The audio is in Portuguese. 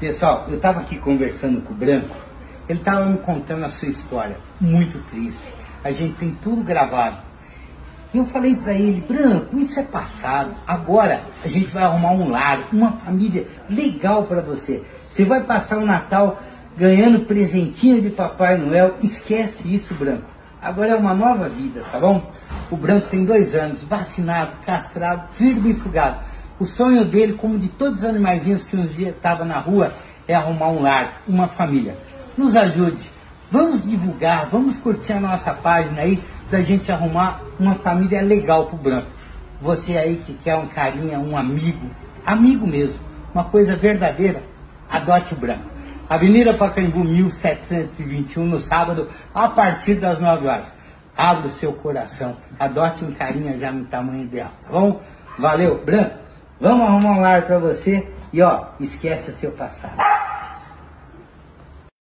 Pessoal, eu estava aqui conversando com o Branco, ele estava me contando a sua história, muito triste. A gente tem tudo gravado. E eu falei para ele, Branco, isso é passado. Agora a gente vai arrumar um lar, uma família legal para você. Você vai passar o Natal ganhando presentinho de Papai Noel. Esquece isso, Branco. Agora é uma nova vida, tá bom? O Branco tem dois anos, vacinado, castrado, firme e fugado. O sonho dele, como de todos os animaizinhos que uns dias estavam na rua, é arrumar um lar, uma família. Nos ajude. Vamos divulgar, vamos curtir a nossa página aí, pra gente arrumar uma família legal pro Branco. Você aí que quer um carinha, um amigo, amigo mesmo, uma coisa verdadeira, adote o Branco. Avenida Pacaembu 1721, no sábado, a partir das 9 horas. Abra o seu coração, adote um carinha já no tamanho ideal, tá bom? Valeu, Branco! Vamos arrumar um lar para você e ó, esquece o seu passado.